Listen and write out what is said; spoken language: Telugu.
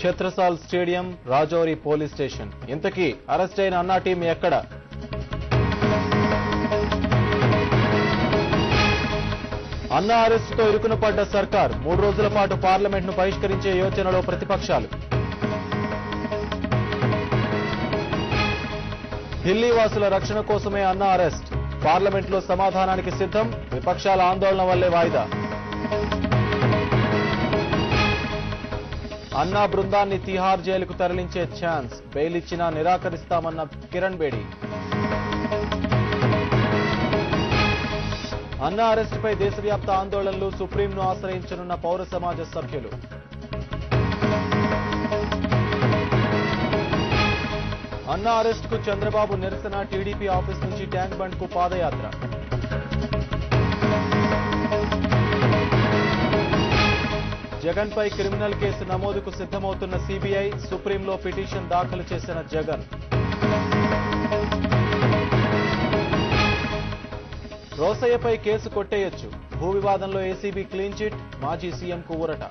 Chhatrasal stadium Rajouri police station. ఇంతకీ అరెస్ట్ అయిన అన్నా టీం ఎక్కడ? అన్నా అరెస్టుతో ఇరుకున పడ్డ సర్కార్ మూడు రోజుల పాటు పార్లమెంట్ను బహిష్కరించే యోచనలో ప్రతిపక్షాలు. ఢిల్లీ వాసుల రక్షణ కోసమే అన్నా అరెస్ట్. పార్లమెంట్లో సమాధానానికి సిద్ధం విపక్షాల ఆందోళన వల్లే వాయిదా. అన్నా బృందాన్ని తిహార్ జైలుకు తరలించే ఛాన్స్ బెయిల్ ఇచ్చినా నిరాకరిస్తామన్న కిరణ్ బేడి. అన్నా అరెస్టుపై దేశవ్యాప్త ఆందోళనలు సుప్రీంను ఆశ్రయించనున్న పౌర సమాజ సభ్యులు. అన్నా అరెస్టుకు చంద్రబాబు నిరసన టీడీపీ ఆఫీస్ నుంచి ట్యాంక్ బండ్కు పాదయాత్ర. జగన్పై క్రిమినల్ కేసు నమోదుకు సిద్ధమవుతున్న సీబీఐ సుప్రీంలో పిటిషన్ దాఖలు చేసిన జగన్. రోసయ్యపై కేసు కొట్టేయొచ్చు. భూ వివాదంలో ఏసీబీ క్లీన్ చిట్ మాజీ సీఎంకు ఊరట.